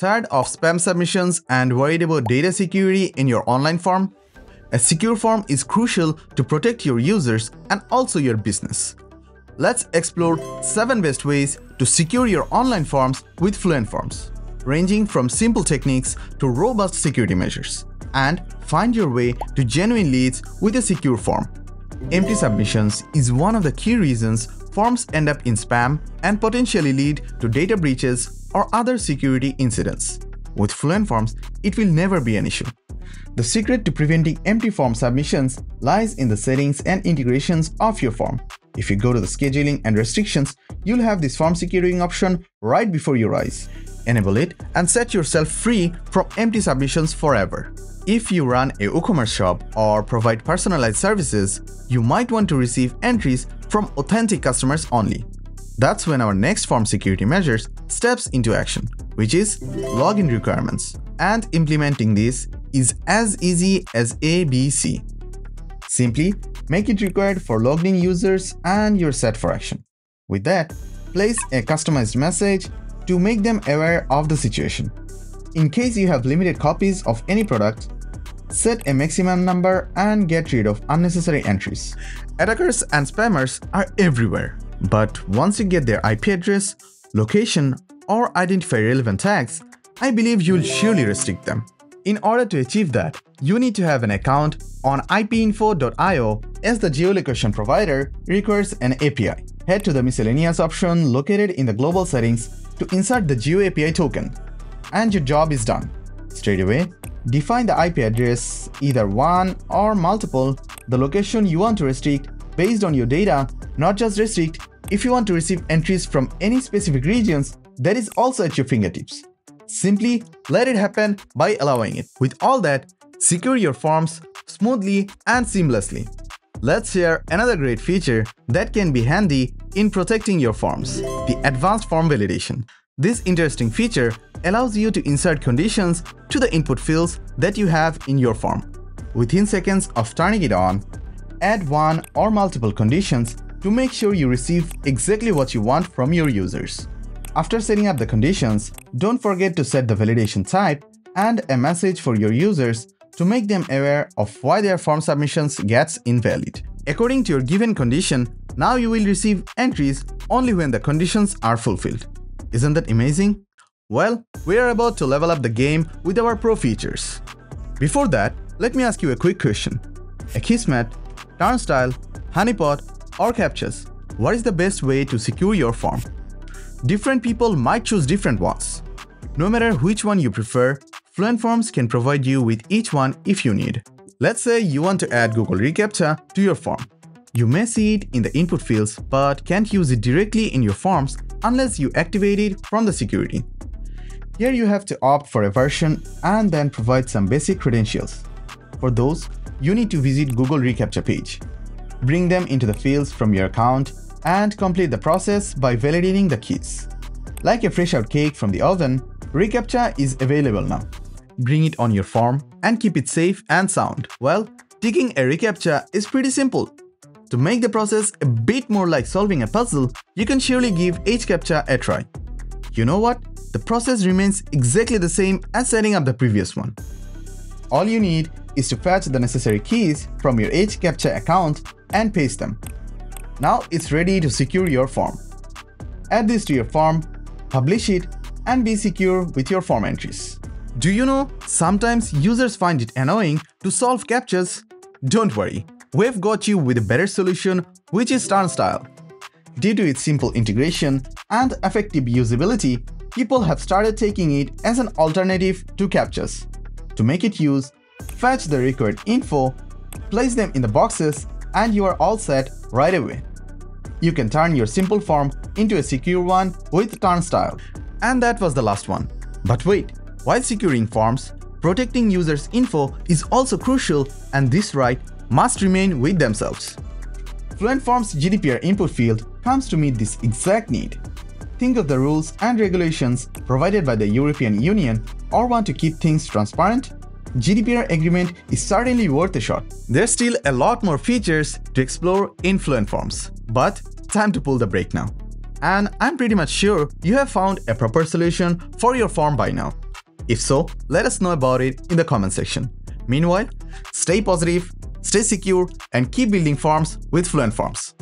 Tired of spam submissions and worried about data security in your online form? A secure form is crucial to protect your users and also your business. Let's explore 7 best ways to secure your online forms with Fluent Forms, ranging from simple techniques to robust security measures. And find your way to genuine leads with a secure form. Empty submissions is one of the key reasons forms end up in spam and potentially lead to data breaches or other security incidents. With Fluent Forms, it will never be an issue. The secret to preventing empty form submissions lies in the settings and integrations of your form. If you go to the scheduling and restrictions, you'll have this form securing option right before your eyes. Enable it and set yourself free from empty submissions forever. If you run a WooCommerce shop or provide personalized services, you might want to receive entries from authentic customers only. That's when our next form security measures steps into action, which is login requirements. And implementing this is as easy as ABC. Simply make it required for logged in users and you're set for action. With that, place a customized message to make them aware of the situation. In case you have limited copies of any product, set a maximum number and get rid of unnecessary entries. Attackers and spammers are everywhere, but once you get their IP address, location, or identify relevant tags, I believe you'll surely restrict them. In order to achieve that, you need to have an account on ipinfo.io as the geolocation provider requires an API. Head to the miscellaneous option located in the global settings to insert the Geo API token. And your job is done. Straight away, define the IP address, either one or multiple, the location you want to restrict based on your data, not just restrict if you want to receive entries from any specific regions that is also at your fingertips. Simply let it happen by allowing it. With all that, secure your forms smoothly and seamlessly. Let's share another great feature that can be handy in protecting your forms, the Advanced Form Validation. This interesting feature allows you to insert conditions to the input fields that you have in your form. Within seconds of turning it on, add one or multiple conditions to make sure you receive exactly what you want from your users. After setting up the conditions, don't forget to set the validation type and a message for your users to make them aware of why their form submissions gets invalid. According to your given condition, now you will receive entries only when the conditions are fulfilled. Isn't that amazing? Well, we are about to level up the game with our pro features. Before that, let me ask you a quick question. a Akismet, Turnstile, Honeypot, or CAPTCHAs, what is the best way to secure your form? Different people might choose different ones. No matter which one you prefer, Fluent Forms can provide you with each one if you need. Let's say you want to add Google reCAPTCHA to your form. You may see it in the input fields but can't use it directly in your forms unless you activate it from the security. Here you have to opt for a version and then provide some basic credentials. For those, you need to visit Google reCAPTCHA page. Bring them into the fields from your account and complete the process by validating the keys. Like a fresh out cake from the oven, reCAPTCHA is available now. Bring it on your form and keep it safe and sound. Well, ticking a reCAPTCHA is pretty simple. To make the process a bit more like solving a puzzle, you can surely give HCAPTCHA a try. You know what? The process remains exactly the same as setting up the previous one. All you need is to fetch the necessary keys from your HCAPTCHA account and paste them. Now it's ready to secure your form. Add this to your form, publish it, and be secure with your form entries. Do you know, sometimes users find it annoying to solve CAPTCHAs? Don't worry, we've got you with a better solution which is Turnstile. Due to its simple integration and effective usability, people have started taking it as an alternative to CAPTCHAs. To make it use, fetch the required info, place them in the boxes, and you are all set right away you can turn your simple form into a secure one with Turnstile. And that was the last one. But wait, while securing forms, protecting users' info is also crucial and this right must remain with themselves. Fluent Forms GDPR input field comes to meet this exact need. Think of the rules and regulations provided by the European Union or want to keep things transparent? GDPR agreement is certainly worth a shot. There's still a lot more features to explore in Fluent Forms, but time to pull the brake now. And I'm pretty much sure you have found a proper solution for your form by now. If so, let us know about it in the comment section. Meanwhile, stay positive, stay secure, and keep building farms with Fluent Forms.